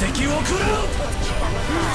敵を食らう